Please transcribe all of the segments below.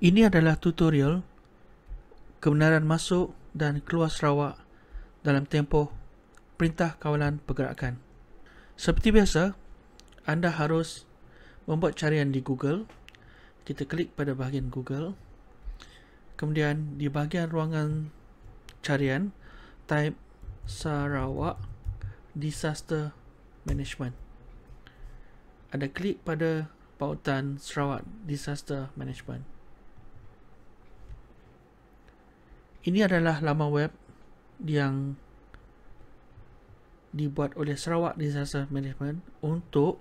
Ini adalah tutorial kebenaran masuk dan keluar Sarawak dalam tempoh Perintah Kawalan Pergerakan. Seperti biasa, anda harus membuat carian di Google. Kita klik pada bahagian Google. Kemudian di bahagian ruangan carian, type Sarawak Disaster Management. Anda klik pada pautan Sarawak Disaster Management. Ini adalah laman web yang dibuat oleh Sarawak Disaster Management untuk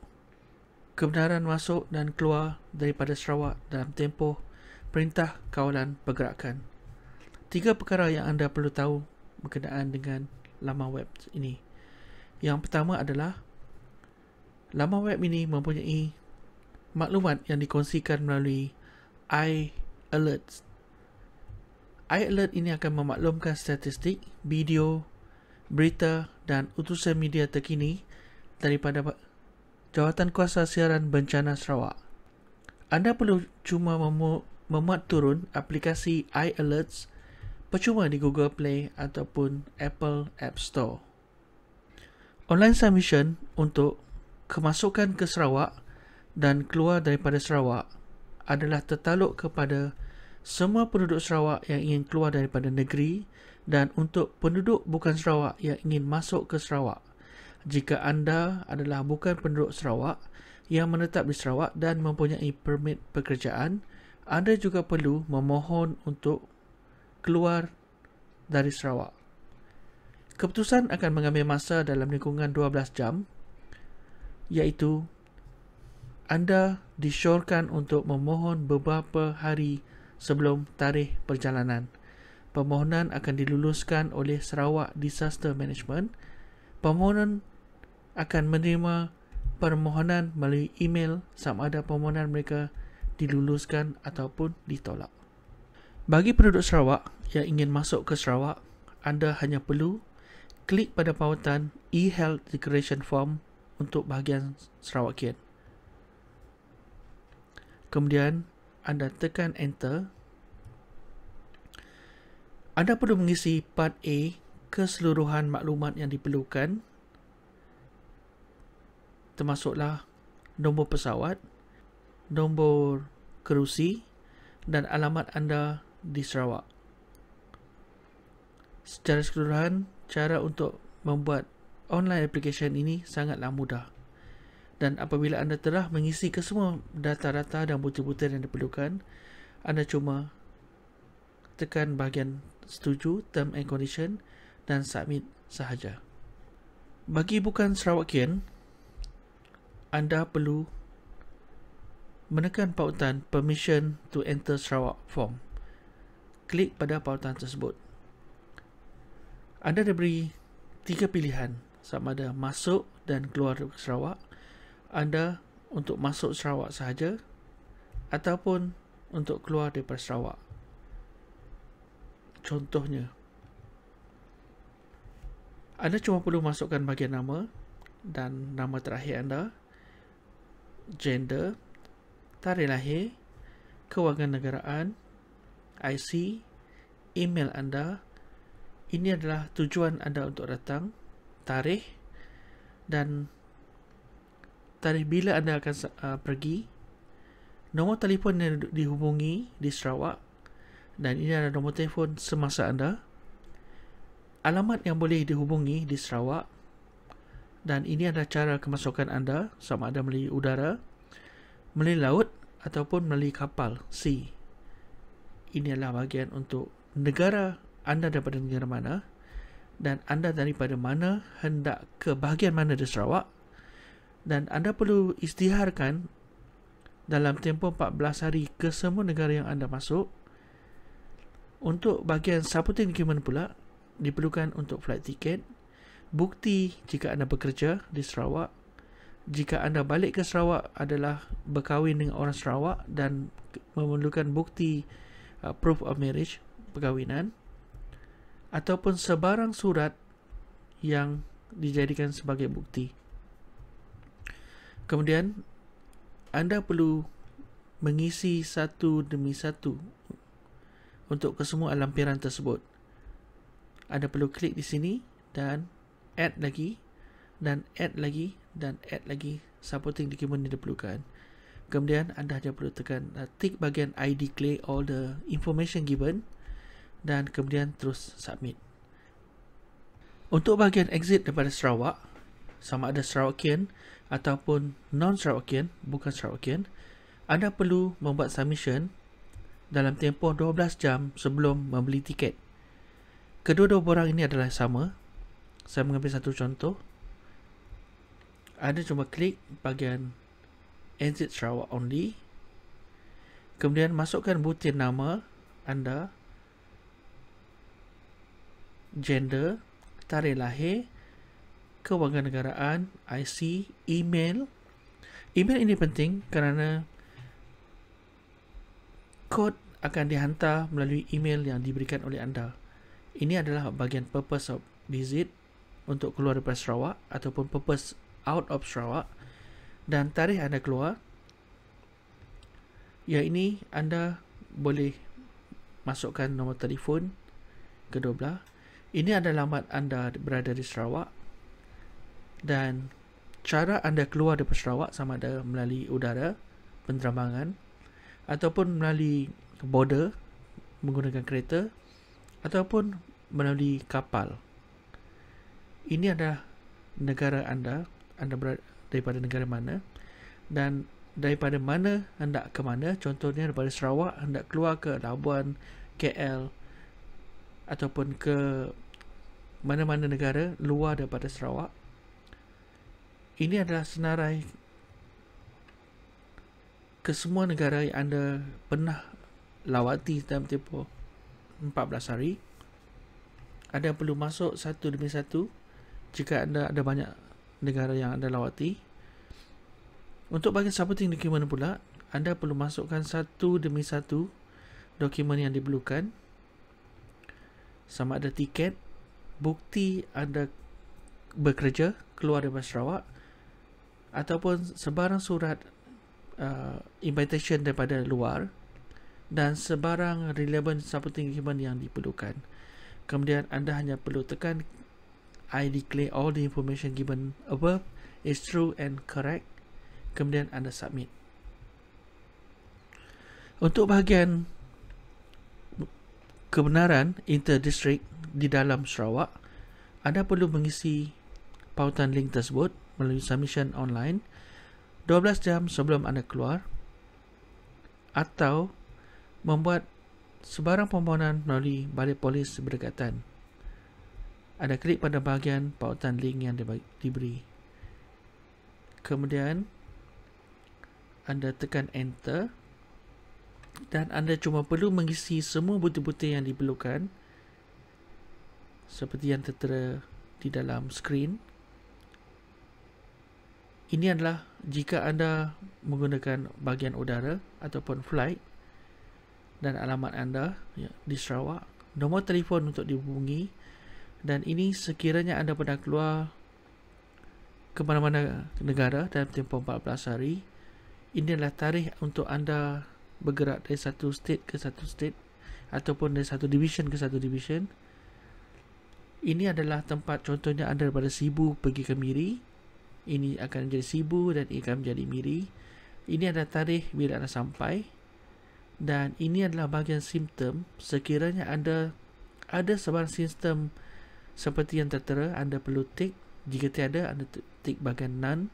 kebenaran masuk dan keluar daripada Sarawak dalam tempoh Perintah Kawalan Pergerakan. Tiga perkara yang anda perlu tahu berkenaan dengan laman web ini. Yang pertama adalah laman web ini mempunyai maklumat yang dikongsikan melalui iAlerts iAlert ini akan memaklumkan statistik, video, berita dan utusan media terkini daripada Jawatan Kuasa Siaran Bencana Sarawak. Anda perlu cuma memu- memuat turun aplikasi iAlerts percuma di Google Play ataupun Apple App Store. Online submission untuk kemasukan ke Sarawak dan keluar daripada Sarawak adalah tertaluk kepada semua penduduk Sarawak yang ingin keluar daripada negeri dan untuk penduduk bukan Sarawak yang ingin masuk ke Sarawak. Jika anda adalah bukan penduduk Sarawak yang menetap di Sarawak dan mempunyai permit pekerjaan, anda juga perlu memohon untuk keluar dari Sarawak. Keputusan akan mengambil masa dalam lingkungan 12 jam iaitu anda disyorkan untuk memohon beberapa hari sebelum tarikh perjalanan. Permohonan akan diluluskan oleh Sarawak Disaster Management. Permohonan akan menerima permohonan melalui email sama ada permohonan mereka diluluskan ataupun ditolak. Bagi penduduk Sarawak yang ingin masuk ke Sarawak, anda hanya perlu klik pada pautan e-health declaration form untuk bahagian Sarawakian. Kemudian anda tekan enter. Anda perlu mengisi part A keseluruhan maklumat yang diperlukan. Termasuklah nombor pesawat nombor kerusi dan alamat anda di Sarawak. Secara keseluruhan cara untuk membuat online application ini sangatlah mudah dan apabila anda telah mengisi ke semua data-data dan butir-butir yang diperlukan, anda cuma tekan bahagian setuju, term and condition dan submit sahaja. Bagi bukan Sarawakian, anda perlu menekan pautan permission to enter Sarawak form. Klik pada pautan tersebut. Anda diberi tiga pilihan sama ada masuk dan keluar Sarawak anda untuk masuk Sarawak sahaja ataupun untuk keluar daripada Sarawak. Contohnya, anda cuma perlu masukkan bahagian nama dan nama terakhir anda, gender, tarikh lahir, kewarganegaraan, IC, email anda. Ini adalah tujuan anda untuk datang, tarikh dan tarikh bila anda akan uh, pergi, nombor telefon yang dihubungi di Sarawak dan ini adalah nombor telefon semasa anda, alamat yang boleh dihubungi di Sarawak dan ini adalah cara kemasukan anda sama ada melalui udara, melalui laut ataupun melalui kapal sea. Ini adalah bahagian untuk negara anda daripada negara mana dan anda daripada mana hendak ke bahagian mana di Sarawak dan anda perlu istiharkan dalam tempoh 14 hari ke semua negara yang anda masuk untuk bahagian supporting document pula diperlukan untuk flight ticket bukti jika anda bekerja di Sarawak jika anda balik ke Sarawak adalah berkahwin dengan orang Sarawak dan memerlukan bukti uh, proof of marriage perkahwinan ataupun sebarang surat yang dijadikan sebagai bukti Kemudian anda perlu mengisi satu demi satu untuk kesemua lampiran tersebut. Anda perlu klik di sini dan add lagi dan add lagi dan add lagi supporting document yang diperlukan. Kemudian anda hanya perlu tekan uh, tick bahagian I declare all the information given dan kemudian terus submit. Untuk bahagian exit daripada Sarawak, sama ada Sarawakian ataupun non-Sarawakian, bukan Sarawakian, anda perlu membuat submission dalam tempoh 12 jam sebelum membeli tiket. Kedua-dua borang ini adalah sama. Saya mengambil satu contoh. Anda cuma klik bahagian exit Sarawak only. Kemudian masukkan butir nama anda, gender, tarikh lahir, kewarganegaraan, IC, email. Email ini penting kerana kod akan dihantar melalui email yang diberikan oleh anda. Ini adalah bahagian purpose of visit untuk keluar daripada Sarawak ataupun purpose out of Sarawak dan tarikh anda keluar. Yang ini anda boleh masukkan nombor telefon kedua belah ini adalah alamat anda berada di Sarawak dan cara anda keluar dari Sarawak sama ada melalui udara, penerbangan ataupun melalui border menggunakan kereta ataupun melalui kapal. Ini adalah negara anda, anda berada daripada negara mana dan daripada mana hendak ke mana contohnya daripada Sarawak hendak keluar ke Labuan, KL ataupun ke mana-mana negara luar daripada Sarawak ini adalah senarai ke semua negara yang anda pernah lawati dalam tempoh 14 hari. Anda perlu masuk satu demi satu jika anda ada banyak negara yang anda lawati. Untuk bagian supporting dokumen pula anda perlu masukkan satu demi satu dokumen yang diperlukan. Sama ada tiket, bukti anda bekerja keluar dari Sarawak ataupun sebarang surat uh, invitation daripada luar dan sebarang relevant supporting document yang diperlukan. Kemudian anda hanya perlu tekan I declare all the information given above is true and correct. Kemudian anda submit. Untuk bahagian kebenaran interdistrik di dalam Sarawak, anda perlu mengisi pautan link tersebut melalui submission online 12 jam sebelum anda keluar atau membuat sebarang permohonan melalui balik polis berdekatan. Anda klik pada bahagian pautan link yang diberi. Kemudian anda tekan enter dan anda cuma perlu mengisi semua butir-butir yang diperlukan seperti yang tertera di dalam skrin ini adalah jika anda menggunakan bahagian udara ataupun flight dan alamat anda ya, di Sarawak. Nombor telefon untuk dihubungi dan ini sekiranya anda pernah keluar ke mana-mana negara dalam tempoh 14 hari ini adalah tarikh untuk anda bergerak dari satu state ke satu state ataupun dari satu division ke satu division. Ini adalah tempat contohnya anda daripada Sibu pergi ke Miri ini akan menjadi Sibu dan ini akan menjadi Miri. Ini adalah tarikh bila anda sampai. Dan ini adalah bahagian simptom. Sekiranya anda ada sebarang sistem seperti yang tertera anda perlu tick jika tiada anda tick bahagian none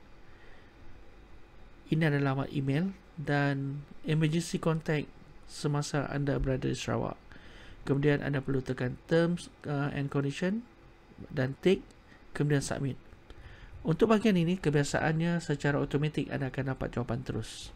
ini adalah alamat email dan emergency contact semasa anda berada di Sarawak. Kemudian anda perlu tekan terms uh, and condition dan tick kemudian submit. Untuk bahagian ini kebiasaannya secara automatik anda akan dapat jawapan terus.